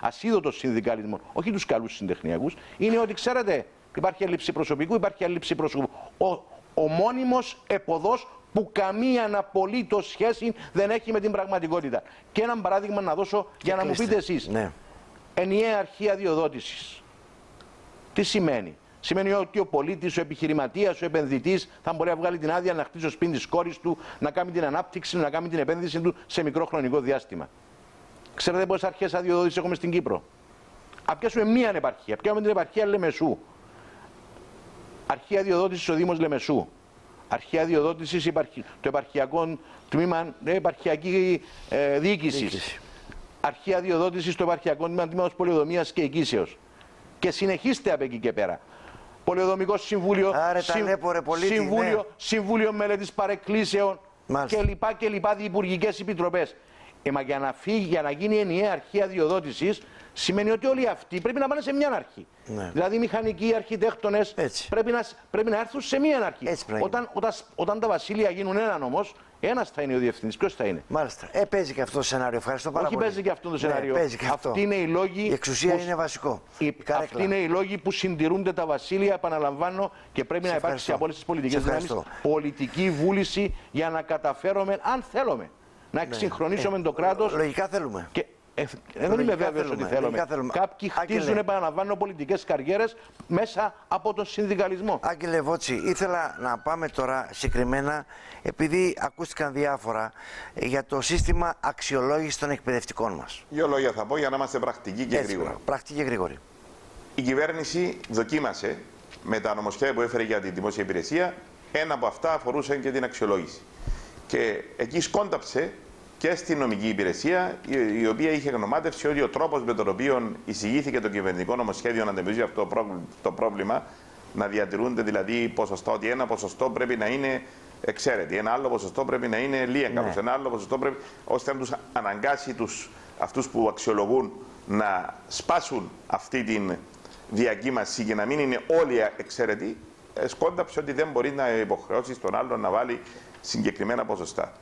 ασίδωτος συνδικαλισμό, όχι τους καλούς συντεχνιακούς, είναι ότι ξέρετε, υπάρχει έλλειψη προσωπικού, υπάρχει έλλειψη προσωπικού. Ο, ο μόνιμος εποδός που καμία απολύτω σχέση δεν έχει με την πραγματικότητα. Και ένα παράδειγμα να δώσω για να μου πείτε εσείς. Ναι. Ενιαία αρχή αδειοδότησης. Τι σημαίνει; Σημαίνει ότι ο πολίτης, ο επιχειρηματίας, ο επενδυτής θα μπορεί να βγάλει την άδεια να χτίσει το σπίτι της κόρης του, να κάνει την ανάπτυξη, να κάνει την επένδυση του σε μικρό χρονικό διάστημα. Ξέρετε πόσες αρχές αδειοδότησης έχουμε στην Κύπρο; Α πιάσουμε μία επαρχία. Πιάμε την επαρχία Λεμεσού. Αρχή αδειοδότηση ο Δήμος Λεμεσού. Αρχή αδειοδότηση το επαρχιακό τμήμα, ναι, επαρχιακή ε, διοίκησης. Αρχή αδειοδότηση στο επαρχιακό τμήμα τμήμα πολιοδομία και οικήσεως. Και συνεχίστε από εκεί και πέρα. Πολιοδομικό Συμβούλιο, Άρε, πολίτη, Συμβούλιο, ναι. Συμβούλιο Μελέτης Παρεκκλήσεων κλπ. και λοιπά διυπουργικέ επιτροπές. Ε, μα για να φύγει, για να γίνει ενιαία αρχή αδειοδότηση, σημαίνει ότι όλοι αυτοί πρέπει να πάνε σε μια αρχή. Ναι. Δηλαδή οι μηχανικοί, οι αρχιτέκτονες πρέπει να, πρέπει να έρθουν σε μια αρχή. Όταν, όταν, όταν τα βασίλεια γίνουν έναν όμως, ένας θα είναι ο διευθυντής. Ποιος θα είναι; Μάλιστα. Ε, παίζει και αυτό το σενάριο. Ευχαριστώ πάρα Όχι πολύ. παίζει και αυτό το ναι, σενάριο. Ναι, παίζει και αυτό. Αυτή είναι οι λόγοι. Η εξουσία που... είναι βασικό. Η... Αυτοί είναι οι λόγοι που συντηρούνται τα βασίλεια, επαναλαμβάνω, και πρέπει σε να υπάρξει από όλες τις πολιτικές δυνάμεις πολιτική βούληση για να καταφέρουμε, αν θέλουμε, να ναι. εξυγχρονίσουμε ε, το κράτος. Λογικά θέλουμε. Και ε, ε, δεν είμαι βέβαιος ότι θέλουμε. θέλουμε. Κάποιοι χτίζουν, επαναλαμβάνω, πολιτικές καριέρες μέσα από τον συνδικαλισμό. Άγγελε Βότσι, ήθελα να πάμε τώρα συγκεκριμένα, επειδή ακούστηκαν διάφορα, για το σύστημα αξιολόγησης των εκπαιδευτικών μας. Δύο λόγια θα πω για να είμαστε πρακτικοί και Έτσι, γρήγοροι. Πρακτικοί και γρήγοροι. Η κυβέρνηση δοκίμασε με τα νομοσχέδια που έφερε για την δημόσια υπηρεσία, ένα από αυτά αφορούσε και την αξιολόγηση. Και εκεί σκόνταψε και στην νομική υπηρεσία, η οποία είχε γνωμάτευση ότι ο τρόπος με τον οποίο εισηγήθηκε το κυβερνητικό νομοσχέδιο να αντιμετωπίζει αυτό το πρόβλημα, να διατηρούνται δηλαδή ποσοστό, ότι ένα ποσοστό πρέπει να είναι εξαίρετη, ένα άλλο ποσοστό πρέπει να είναι λίγα ναι. ένα άλλο ποσοστό πρέπει, ώστε να τους αναγκάσει τους, αυτούς που αξιολογούν να σπάσουν αυτή την διακύμαση και να μην είναι όλοι εξαίρετοι, ε, σκόνταψε ότι δεν μπορεί να υποχρεώσει τον άλλον να βάλει συγκεκριμένα ποσοστά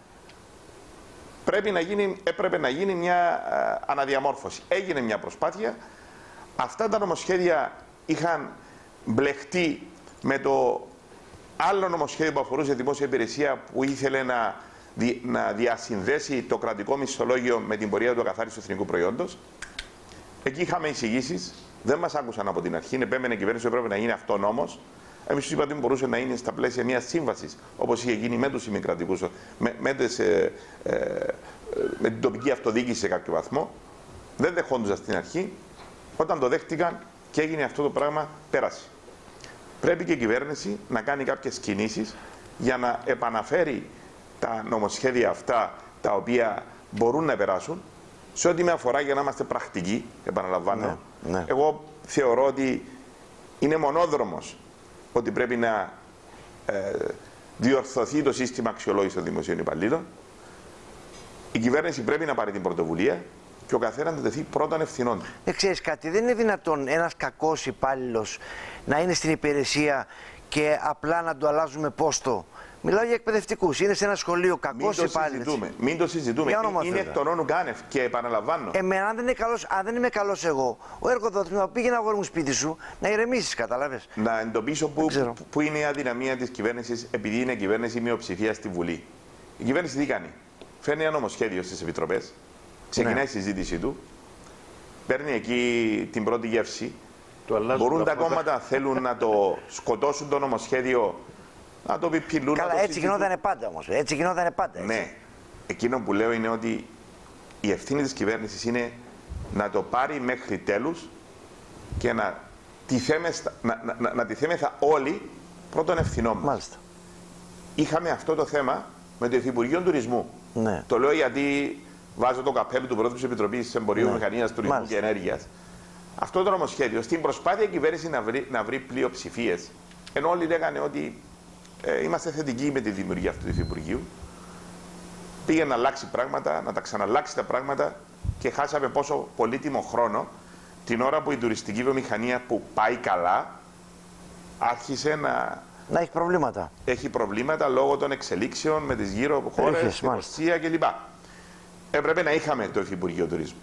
πρέπει να γίνει, έπρεπε να γίνει μια ε, αναδιαμόρφωση. Έγινε μια προσπάθεια. Αυτά τα νομοσχέδια είχαν μπλεχτεί με το άλλο νομοσχέδιο που αφορούσε δημόσια υπηρεσία που ήθελε να, να διασυνδέσει το κρατικό μισθολόγιο με την πορεία του ακαθάριστου εθνικού προϊόντος. Εκεί είχαμε εισηγήσεις. Δεν μας άκουσαν από την αρχή. Επέμενε η κυβέρνηση ότι έπρεπε να γίνει αυτό νόμο. Εμείς τους είπαμε ότι μπορούσε να είναι στα πλαίσια μιας σύμβασης, όπως είχε γίνει με τους ημικρατικούς, με, με, ε, ε, με την τοπική αυτοδιοίκηση σε κάποιο βαθμό. Δεν δεχόντουσαν στην αρχή. Όταν το δέχτηκαν και έγινε αυτό το πράγμα, πέρασε. Πρέπει και η κυβέρνηση να κάνει κάποιες κινήσεις για να επαναφέρει τα νομοσχέδια αυτά τα οποία μπορούν να περάσουν σε ό,τι με αφορά για να είμαστε πρακτικοί, επαναλαμβάνω. Ναι, ναι. Εγώ θεωρώ ότι είναι μονόδρομος ότι πρέπει να ε, διορθωθεί το σύστημα αξιολόγησης των δημοσίων υπαλλήλων. Η κυβέρνηση πρέπει να πάρει την πρωτοβουλία και ο καθένας να τεθεί πρώτον ευθυνών. Δεν ξέρεις κάτι, δεν είναι δυνατόν ένας κακός υπάλληλος να είναι στην υπηρεσία και απλά να του αλλάζουμε πόστο Μιλάω για εκπαιδευτικούς. Είναι σε ένα σχολείο κακός υπάλληλο. Μην το συζητούμε. Είναι εκ των όνων κάνευ και επαναλαμβάνω. Εμένα, αν δεν, είναι καλός, αν δεν είμαι καλός εγώ, ο εργοδότης μου πήγε να μου σπίτι σου να ηρεμήσεις, κατάλαβες; Να εντοπίσω πού, πού είναι η αδυναμία της κυβέρνησης επειδή είναι κυβέρνηση μειοψηφία στη Βουλή. Η κυβέρνηση τι κάνει; Φέρνει ένα νομοσχέδιο στις επιτροπές, ξεκινάει ναι. η συζήτησή του, παίρνει εκεί την πρώτη γεύση. Μπορούν τα κόμματα θέλουν να το σκοτώσουν το νομοσχέδιο να το πιπιλούν. Καλά, το έτσι γινόταν πάντα όμως. Έτσι γινόταν πάντα. Έτσι. Ναι. Εκείνο που λέω είναι ότι η ευθύνη της κυβέρνησης είναι να το πάρει μέχρι τέλους και να τη να, να, να, να τη θέμεθα όλοι πρώτον ευθυνών Μάλιστα. είχαμε αυτό το θέμα με το Υφυπουργείο Τουρισμού. Ναι. Το λέω γιατί βάζω το καπέλο του Πρόεδρου της Επιτροπής Εμπορίου, ναι. Μηχανίας, Τουρισμού Μάλιστα. και Ενέργειας. Αυτό το νομοσχέδιο, στην προσπάθεια η κυβέρνηση να βρει, να βρει πλειοψηφίες, ενώ όλοι λέγανε ότι ε, είμαστε θετικοί με τη δημιουργία αυτού του Υφυπουργείου, πήγε να αλλάξει πράγματα, να τα ξαναλλάξει τα πράγματα και χάσαμε πόσο πολύτιμο χρόνο την ώρα που η τουριστική βιομηχανία που πάει καλά άρχισε να. Να έχει προβλήματα. Έχει προβλήματα λόγω των εξελίξεων με τις γύρω χώρες, τη Ρωσία κλπ. Έπρεπε να είχαμε το Υφυπουργείο Τουρισμού.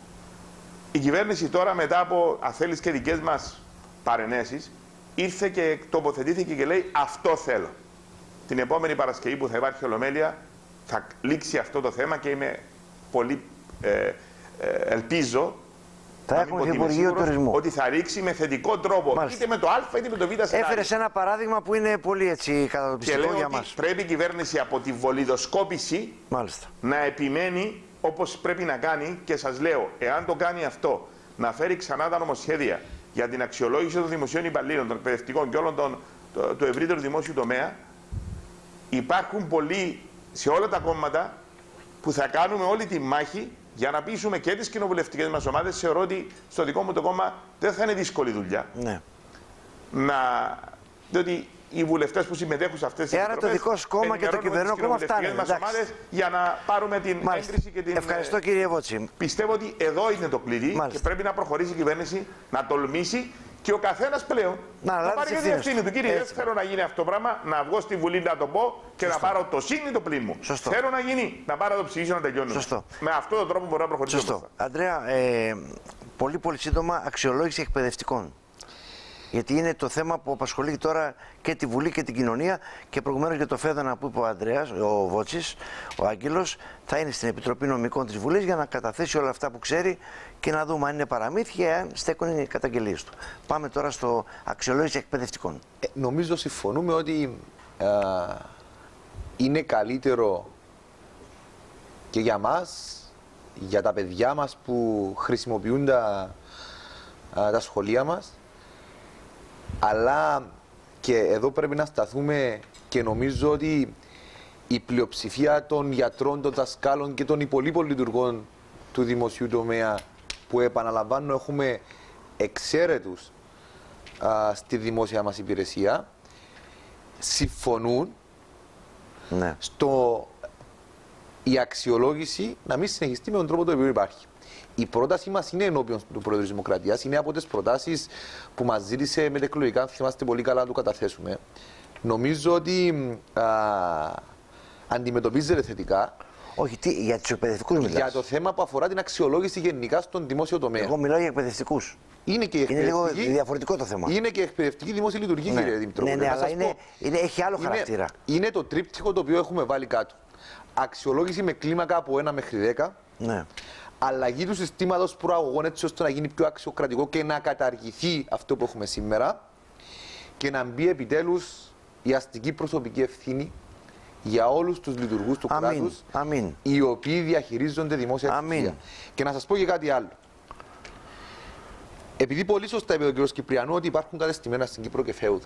Η κυβέρνηση τώρα μετά από αθέλεις και δικές μας παρενέσεις ήρθε και τοποθετήθηκε και λέει αυτό θέλω. Την επόμενη Παρασκευή που θα υπάρχει ολομέλεια θα λήξει αυτό το θέμα και είμαι πολύ ε, ε, ελπίζω θα έχουμε Υπουργείο Τουρισμού. Ότι θα ρίξει με θετικό τρόπο Μάλιστα. είτε με το Α είτε με το Β σενάριο. Έφερες ένα παράδειγμα που είναι πολύ έτσι κατατοπιστικό για μας. Πρέπει η κυβέρνηση από τη βολιδοσκόπηση Μάλιστα. να επιμένει όπως πρέπει να κάνει και σας λέω, εάν το κάνει αυτό, να φέρει ξανά τα νομοσχέδια για την αξιολόγηση των δημοσίων υπαλλήλων, των εκπαιδευτικών και όλων των, το, του ευρύτερου δημόσιου τομέα, υπάρχουν πολλοί σε όλα τα κόμματα που θα κάνουμε όλη τη μάχη για να πείσουμε και τις κοινοβουλευτικές μας ομάδες. Θεωρώ ότι στο δικό μου το κόμμα δεν θα είναι δύσκολη δουλειά. Ναι. Να... Διότι οι βουλευτές που συμμετέχουν σε αυτές τις επιτροπέ. Άρα το δικό σου κόμμα και το κυβερνό κόμμα φτάνει. για να πάρουμε την Μάλιστα. έγκριση και την. Ευχαριστώ κύριε Βότσι. Πιστεύω ότι εδώ είναι το κλειδί Μάλιστα. και πρέπει να προχωρήσει η κυβέρνηση να τολμήσει και ο καθένας πλέον να, να πάρει την ευθύνη του. Κύριε, δεν θέλω να γίνει αυτό το πράγμα, να βγω στη Βουλή να το πω και Σωστό. να πάρω το σύν το πλήν μου. Σωστό. Θέλω να γίνει, να πάρω το ψηφίσω να τελειώνω. Σωστό. Με αυτόν τον τρόπο μπορώ να προχωρήσω. Σωστό. Αντρέα, ε, πολύ πολύ σύντομα αξιολόγηση εκπαιδευτικών. Γιατί είναι το θέμα που απασχολεί τώρα και τη Βουλή και την κοινωνία και προηγουμένως για το Φέδωνα που είπε ο Αντρέα, ο Βότσης, ο Άγγελος, θα είναι στην Επιτροπή Νομικών της Βουλής για να καταθέσει όλα αυτά που ξέρει και να δούμε αν είναι παραμύθια ή αν στέκουν οι καταγγελίες του. Πάμε τώρα στο αξιολόγηση εκπαιδευτικών. Ε, νομίζω συμφωνούμε ότι ε, είναι καλύτερο και για μας, για τα παιδιά μας που χρησιμοποιούν τα, τα σχολεία μας αλλά και εδώ πρέπει να σταθούμε και νομίζω ότι η πλειοψηφία των γιατρών, των δασκάλων και των υπολείπων λειτουργών του δημοσίου τομέα που επαναλαμβάνω έχουμε εξαίρετους α, στη δημόσια μας υπηρεσία συμφωνούν ναι. στο η αξιολόγηση να μην συνεχιστεί με τον τρόπο το οποίο υπάρχει. Η πρόταση μας είναι ενώπιον του Πρόεδρου της Δημοκρατίας. Είναι από τις προτάσεις που μας ζήτησε με εκλογικά, αν θυμάστε πολύ καλά, να το καταθέσουμε. Νομίζω ότι α, αντιμετωπίζεται θετικά. Όχι, τι, για τους εκπαιδευτικούς μιλάς. Για το θέμα που αφορά την αξιολόγηση γενικά στον δημόσιο τομέα. Εγώ μιλάω για εκπαιδευτικούς. Είναι και είναι λίγο διαφορετικό το θέμα. Είναι και εκπαιδευτική δημόσια λειτουργία, ναι. κύριε Δημητρόπουλο. Ναι, ναι, αλλά είναι, είναι, έχει άλλο είναι, χαρακτήρα. Είναι το τρίπτυχο το οποίο έχουμε βάλει κάτω. Αξιολόγηση με κλίμακα από 1 μέχρι 10. Ναι αλλαγή του συστήματος προαγωγών έτσι ώστε να γίνει πιο αξιοκρατικό και να καταργηθεί αυτό που έχουμε σήμερα και να μπει επιτέλους η αστική προσωπική ευθύνη για όλους τους λειτουργούς του κράτους οι οποίοι διαχειρίζονται δημόσια ευθύνη. Και να σας πω και κάτι άλλο. Επειδή πολύ σωστά είπε ο κ. Κυπριανού ότι υπάρχουν κατεστημένα στην Κύπρο και φέουδα.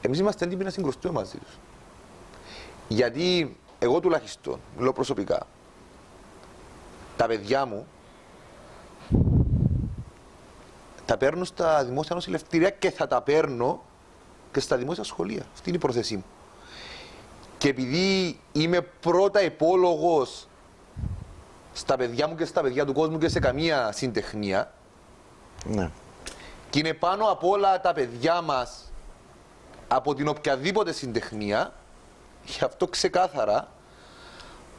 Εμείς είμαστε έντιμοι να συγκρουστούμε μαζί τους. Γιατί εγώ τουλάχιστον, μιλώ προσωπικά, τα παιδιά μου τα παίρνω στα δημόσια νοσηλευτήρια και θα τα παίρνω και στα δημόσια σχολεία. Αυτή είναι η πρόθεσή μου. Και επειδή είμαι πρώτα υπόλογος στα παιδιά μου και στα παιδιά του κόσμου και σε καμία συντεχνία. Ναι. Και είναι πάνω από όλα τα παιδιά μας από την οποιαδήποτε συντεχνία. Γι' αυτό ξεκάθαρα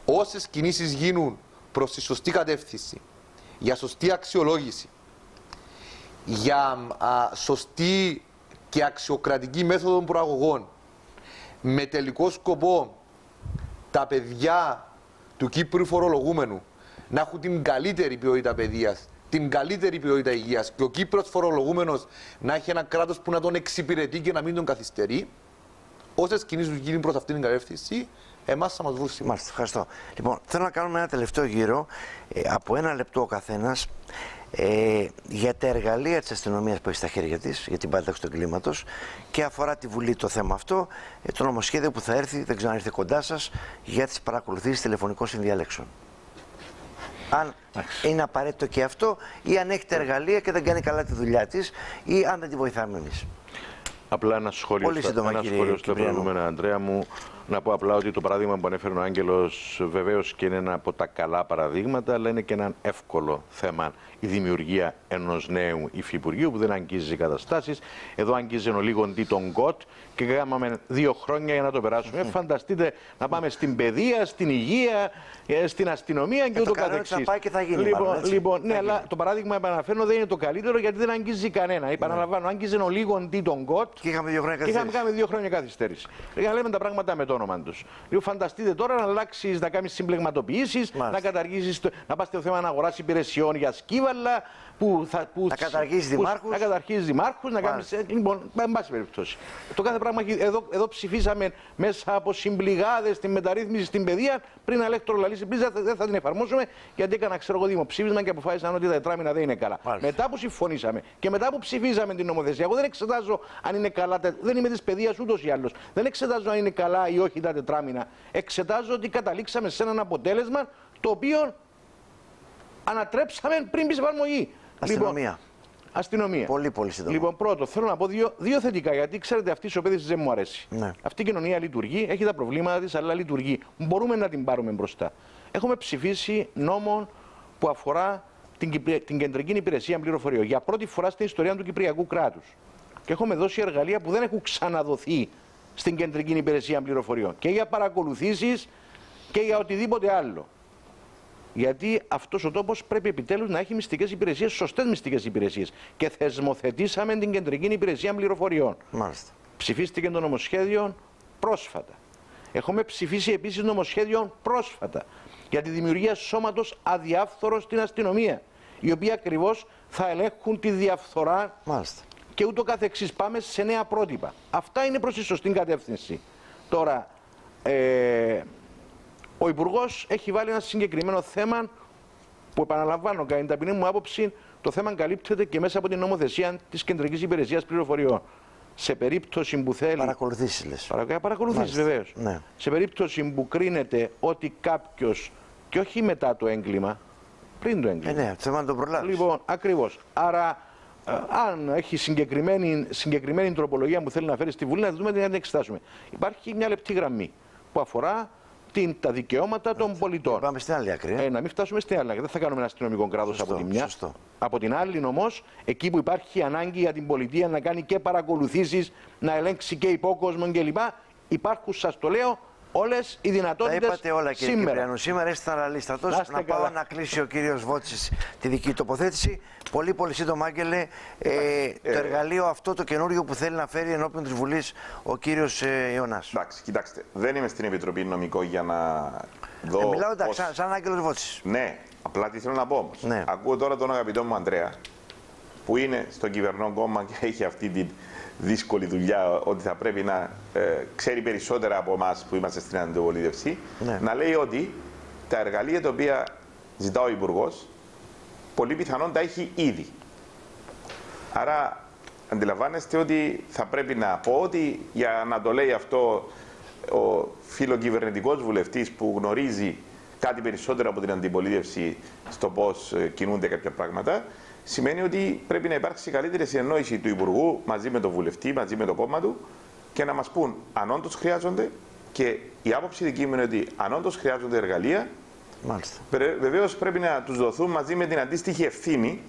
όσες κινήσεις γίνουν προς τη σωστή κατεύθυνση, για σωστή αξιολόγηση, για α, σωστή και αξιοκρατική μέθοδο προαγωγών, με τελικό σκοπό τα παιδιά του Κύπρου φορολογούμενου να έχουν την καλύτερη ποιότητα παιδείας, την καλύτερη ποιότητα υγείας και ο Κύπρος φορολογούμενος να έχει ένα κράτος που να τον εξυπηρετεί και να μην τον καθυστερεί, όσες κινήσεις γίνουν προς αυτήν την κατεύθυνση, εμάς θα μας βρουν σήμερα. Μάλιστα, ευχαριστώ. Λοιπόν, θέλω να κάνουμε ένα τελευταίο γύρο ε, από ένα λεπτό ο καθένας. ε, για τα εργαλεία της αστυνομίας που έχει στα χέρια της, για την πάταξη του εγκλήματος και αφορά τη Βουλή το θέμα αυτό, ε, το νομοσχέδιο που θα έρθει, δεν ξέρω αν έρθει κοντά σας, για τις παρακολουθήσεις τηλεφωνικών συνδιαλέξεων. Αν είναι απαραίτητο και αυτό ή αν έχει τα εργαλεία και δεν κάνει καλά τη δουλειά της ή αν δεν τη βοηθάμε εμείς. Απλά ένα σχόλιο, Πολύ σύντομα, ένα σχόλιο στα προηγούμενα, Αντρέα μου. Να πω απλά ότι το παράδειγμα που ανέφερε ο Άγγελος βεβαίως και είναι ένα από τα καλά παραδείγματα, αλλά είναι και ένα εύκολο θέμα η δημιουργία ενός νέου υφυπουργείου που δεν αγγίζει καταστάσεις. Εδώ αγγίζει ο λίγο τον ΚΟΤ και κάναμε δύο χρόνια για να το περάσουμε. Mm. Φανταστείτε να πάμε στην παιδεία, στην υγεία, ε, στην αστυνομία και, και ούτω καθεξής. Λοιπόν, μάλλον, λοιπόν ναι, αλλά το παράδειγμα επαναφέρω δεν είναι το καλύτερο γιατί δεν αγγίζει κανένα. Επαναλαμβάνω, αγγίζει ο λίγο τον ΚΟΤ και είχαμε δύο χρόνια καθυστέρηση. είχαμε δύο χρόνια καθυστέρηση. Για να λέμε τα πράγματα με το όνομα τους. Λοιπόν, φανταστείτε τώρα να αλλάξεις, να κάνεις συμπλεγματοποιήσεις, να καταργήσεις, να πας στο θέμα να αγοράσεις υπηρεσιών για σκύβαλα, που θα, που, να καταργήσει δημάρχους. Να καταργήσει δημάρχους, να κάνεις. Λοιπόν, εν πάση περιπτώσει. Το κάθε πράγμα εδώ, εδώ ψηφίσαμε μέσα από συμπληγάδες την μεταρρύθμιση στην παιδεία πριν να λαλήσει. Πριν δεν θα την εφαρμόσουμε γιατί έκανα ξέρω εγώ δημοψήφισμα και αποφάσισαν ότι τα τετράμινα δεν είναι καλά. Μάλιστα. Μετά που συμφωνήσαμε και μετά που ψηφίσαμε την νομοθεσία, εγώ δεν εξετάζω αν είναι καλά. Δεν είμαι της παιδείας ούτως ή άλλως. Δεν εξετάζω αν είναι καλά ή όχι τα τετράμινα. Εξετάζω ότι καταλήξαμε σε έναν αποτέλεσμα το οποίο ανατρέψαμε πριν πει εφαρμογή. Αστυνομία. Λοιπόν, αστυνομία. Πολύ, πολύ σύντομα. Λοιπόν, πρώτο, θέλω να πω δύο, δύο θετικά, γιατί ξέρετε αυτή η ισοπαίδευση δεν μου αρέσει. Ναι. Αυτή η κοινωνία λειτουργεί, έχει τα προβλήματα της, αλλά λειτουργεί. Μπορούμε να την πάρουμε μπροστά. Έχουμε ψηφίσει νόμο που αφορά την, την κεντρική υπηρεσία πληροφοριών για πρώτη φορά στην ιστορία του Κυπριακού κράτους. Και έχουμε δώσει εργαλεία που δεν έχουν ξαναδοθεί στην κεντρική υπηρεσία πληροφοριών. Και για παρακολουθήσεις και για οτιδήποτε άλλο. Γιατί αυτός ο τόπος πρέπει επιτέλους να έχει μυστικές υπηρεσίες, σωστές μυστικές υπηρεσίες. Και θεσμοθετήσαμε την κεντρική υπηρεσία πληροφοριών. Μάλιστα. Ψηφίστηκε το νομοσχέδιο πρόσφατα. Έχουμε ψηφίσει επίσης νομοσχέδιο πρόσφατα για τη δημιουργία σώματος αδιάφθορος στην αστυνομία. Οι οποίοι ακριβώς θα ελέγχουν τη διαφθορά Μάλιστα. και ούτω καθεξής. Πάμε σε νέα πρότυπα. Αυτά είναι προς τη σωστή κατεύθυνση. Τώρα, ε, ο Υπουργός έχει βάλει ένα συγκεκριμένο θέμα που επαναλαμβάνω, κατά την ταπεινή μου άποψη, το θέμα καλύπτεται και μέσα από την νομοθεσία της Κεντρικής Υπηρεσίας Πληροφοριών. Σε περίπτωση που θέλει. Παρακολουθήσεις, λες. Παρα... Παρακολουθήσεις, βεβαίως. Ναι. Σε περίπτωση που κρίνεται ότι κάποιος, και όχι μετά το έγκλημα, πριν το έγκλημα. Ε, ναι, θέμα να το προλάβεις. Λοιπόν, ακριβώς. Άρα, ε, αν έχει συγκεκριμένη, συγκεκριμένη τροπολογία που θέλει να φέρει στη Βουλή, να δούμε να την εξετάσουμε. Υπάρχει μια λεπτή γραμμή που αφορά την, τα δικαιώματα των πολιτών. Πάμε στην άλλη άκρη. Ε; Ε, να μην φτάσουμε στην άλλη άκρη. Δεν θα κάνουμε ένα αστυνομικό κράτος από τη μια. Σωστό. Από την άλλη όμω, εκεί που υπάρχει ανάγκη για την πολιτεία να κάνει και παρακολουθήσεις, να ελέγξει και υπόκοσμο κλπ. Υπάρχουν, σα το λέω, όλες οι δυνατότητες. Τα είπατε όλα κύριε σήμερα. Κυπριανού. Σήμερα είστε αναλύστατο. Να, να πάω να κλείσει ο κύριος Βότσης τη δική τοποθέτηση. Πολύ πολύ σύντομα, Άγγελε, ε, το εργαλείο αυτό το καινούριο που θέλει να φέρει ενώπιον της Βουλής ο κύριος ε, Ιωνάς. Εντάξει, κοιτάξτε, δεν είμαι στην Επιτροπή Νομικό για να δω. Ε, μιλάω εντάξει, πώς... σαν, σαν Άγγελος Βότσης. Ναι, απλά τι θέλω να πω όμως. Ναι. Ακούω τώρα τον αγαπητό μου Αντρέα που είναι στο κυβερνό κόμμα και έχει αυτή την δύσκολη δουλειά ότι θα πρέπει να ε, ξέρει περισσότερα από εμάς που είμαστε στην αντιπολίτευση, ναι. να λέει ότι τα εργαλεία τα οποία ζητά ο Υπουργός πολύ πιθανόν τα έχει ήδη. Άρα αντιλαμβάνεστε ότι θα πρέπει να πω ότι για να το λέει αυτό ο φιλοκυβερνητικός βουλευτής που γνωρίζει κάτι περισσότερο από την αντιπολίτευση στο πώς ε, κινούνται κάποια πράγματα, σημαίνει ότι πρέπει να υπάρξει καλύτερη συνεννόηση του Υπουργού μαζί με τον βουλευτή, μαζί με το κόμμα του και να μας πούν αν όντως χρειάζονται και η άποψη δική μου είναι ότι αν όντως χρειάζονται εργαλεία, βεβαίως πρέπει να τους δοθούν μαζί με την αντίστοιχη ευθύνη.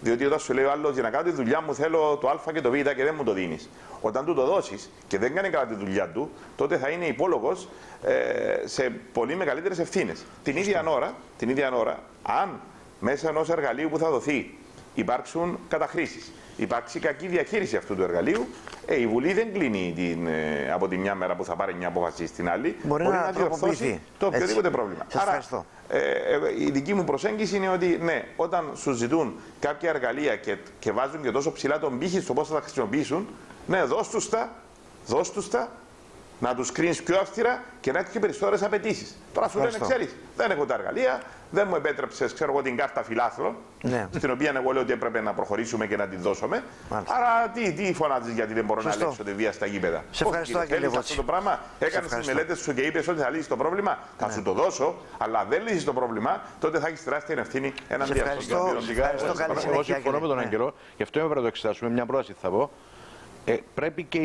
Διότι όταν σου λέει ο άλλος για να κάνω τη δουλειά μου θέλω το Α και το Β και δεν μου το δίνεις. Όταν του το δώσεις και δεν κάνει καλά τη δουλειά του, τότε θα είναι υπόλογος ε, σε πολύ μεγαλύτερες ευθύνες. Την ίδια ώρα, την ίδια ώρα, αν μέσα ενός εργαλείου που θα δοθεί. Υπάρξουν καταχρήσεις, υπάρξει κακή διαχείριση αυτού του εργαλείου, ε, η Βουλή δεν κλείνει την, ε, από τη μια μέρα που θα πάρει μια απόφαση στην άλλη. Μπορεί, Μπορεί να, να διορθώσει το οποιοδήποτε πρόβλημα. Σας Άρα, ε, ε, η δική μου προσέγγιση είναι ότι ναι, όταν σου ζητούν κάποια εργαλεία και, και βάζουν και τόσο ψηλά τον πύχη στο πώς θα τα χρησιμοποιήσουν, ναι, δώσ' τους τα, δώσ' τους τα να τους κρίνεις πιο αυστηρά και να έχει περισσότερες απαιτήσεις. Τώρα σου λένε, ξέρεις, δεν έχω τα εργαλεία, δεν μου επέτρεψες, ξέρω εγώ, την κάρτα φιλάθλων, ναι. στην οποία εγώ λέω ότι έπρεπε να προχωρήσουμε και να την δώσουμε. Μάλιστα. Άρα τι, τι φωνάζεις γιατί δεν μπορώ Σωστό. να ελέγξω τη βία στα γήπεδα; Σε ευχαριστώ, Άγγελε αυτό το πράγμα; Έκανες τις μελέτες σου και είπες ότι θα λύσεις το πρόβλημα. Θα ναι. σου το δώσω, αλλά δεν λύσεις το πρόβλημα, τότε θα έχεις τεράστια ευθύνη εναντίον των Εγώ συμφωνώ με τον Άγγελο, γι' αυτό έπρεπε να το εξετάσουμε. Μια πρόταση θα πω. Ε, πρέπει και